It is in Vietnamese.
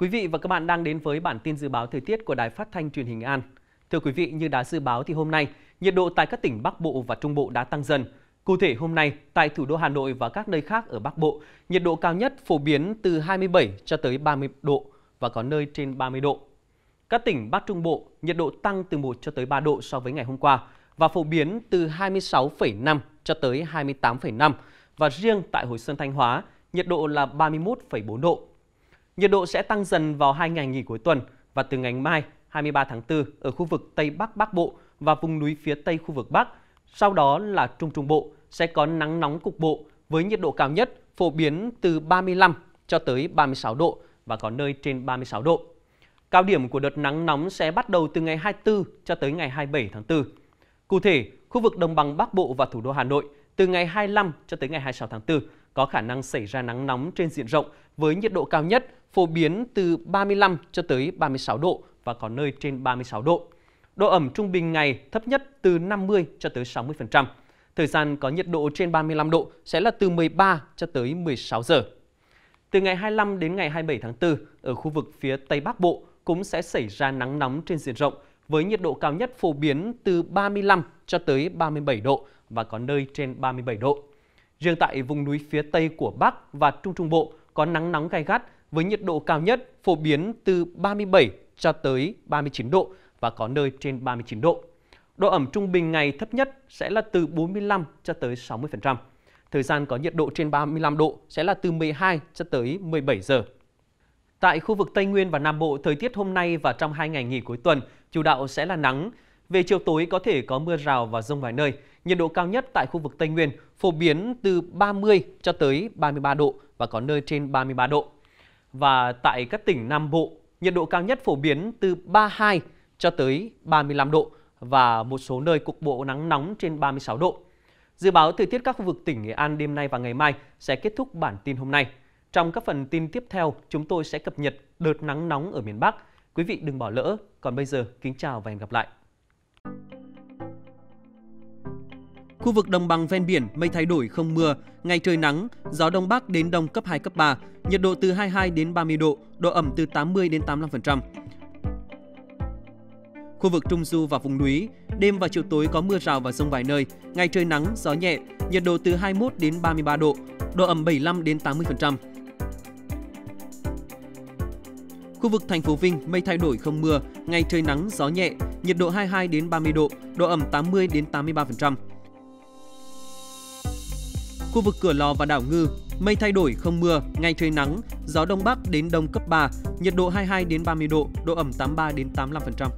Quý vị và các bạn đang đến với bản tin dự báo thời tiết của Đài Phát thanh Truyền hình An. Thưa quý vị, như đã dự báo thì hôm nay, nhiệt độ tại các tỉnh Bắc Bộ và Trung Bộ đã tăng dần. Cụ thể hôm nay, tại thủ đô Hà Nội và các nơi khác ở Bắc Bộ, nhiệt độ cao nhất phổ biến từ 27 cho tới 30 độ và có nơi trên 30 độ. Các tỉnh Bắc Trung Bộ, nhiệt độ tăng từ 1 cho tới 3 độ so với ngày hôm qua và phổ biến từ 26,5 cho tới 28,5 và riêng tại Hồi Sơn Thanh Hóa, nhiệt độ là 31,4 độ. Nhiệt độ sẽ tăng dần vào hai ngày nghỉ cuối tuần và từ ngày mai 23 tháng 4 ở khu vực Tây Bắc Bắc Bộ và vùng núi phía Tây khu vực Bắc. Sau đó là Trung Trung Bộ sẽ có nắng nóng cục bộ với nhiệt độ cao nhất phổ biến từ 35 cho tới 36 độ và có nơi trên 36 độ. Cao điểm của đợt nắng nóng sẽ bắt đầu từ ngày 24 cho tới ngày 27 tháng 4. Cụ thể, khu vực đồng bằng Bắc Bộ và thủ đô Hà Nội từ ngày 25 cho tới ngày 26 tháng 4 có khả năng xảy ra nắng nóng trên diện rộng với nhiệt độ cao nhất phổ biến từ 35 cho tới 36 độ và có nơi trên 36 độ. Độ ẩm trung bình ngày thấp nhất từ 50 cho tới 60%. Thời gian có nhiệt độ trên 35 độ sẽ là từ 13 cho tới 16 giờ. Từ ngày 25 đến ngày 27 tháng 4, ở khu vực phía Tây Bắc Bộ cũng sẽ xảy ra nắng nóng trên diện rộng với nhiệt độ cao nhất phổ biến từ 35 cho tới 37 độ và có nơi trên 37 độ. Riêng tại vùng núi phía Tây của Bắc và Trung Trung Bộ có nắng nóng gai gắt với nhiệt độ cao nhất phổ biến từ 37 cho tới 39 độ và có nơi trên 39 độ. Độ ẩm trung bình ngày thấp nhất sẽ là từ 45 cho tới 60%. Thời gian có nhiệt độ trên 35 độ sẽ là từ 12 cho tới 17 giờ. Tại khu vực Tây Nguyên và Nam Bộ, thời tiết hôm nay và trong hai ngày nghỉ cuối tuần, chủ đạo sẽ là nắng. Về chiều tối có thể có mưa rào và rông vài nơi. Nhiệt độ cao nhất tại khu vực Tây Nguyên phổ biến từ 30 cho tới 33 độ và có nơi trên 33 độ. Và tại các tỉnh Nam Bộ, nhiệt độ cao nhất phổ biến từ 32 cho tới 35 độ và một số nơi cục bộ nắng nóng trên 36 độ. Dự báo thời tiết các khu vực tỉnh Nghệ An đêm nay và ngày mai sẽ kết thúc bản tin hôm nay. Trong các phần tin tiếp theo, chúng tôi sẽ cập nhật đợt nắng nóng ở miền Bắc. Quý vị đừng bỏ lỡ. Còn bây giờ, kính chào và hẹn gặp lại. Khu vực đồng bằng ven biển mây thay đổi không mưa, ngày trời nắng, gió đông bắc đến đông cấp 2 cấp 3, nhiệt độ từ 22 đến 30 độ, độ ẩm từ 80 đến 85%. Khu vực Trung Du và vùng núi, đêm và chiều tối có mưa rào và rông vài nơi, ngày trời nắng, gió nhẹ, nhiệt độ từ 21 đến 33 độ, độ ẩm 75 đến 80%. Khu vực thành phố Vinh mây thay đổi không mưa, ngày trời nắng, gió nhẹ, nhiệt độ 22 đến 30 độ, độ ẩm 80 đến 83%. Khu vực Cửa Lò và đảo Ngư, mây thay đổi không mưa, ngày trời nắng, gió đông bắc đến đông cấp 3, nhiệt độ 22 đến 30 độ, độ ẩm 83 đến 85%.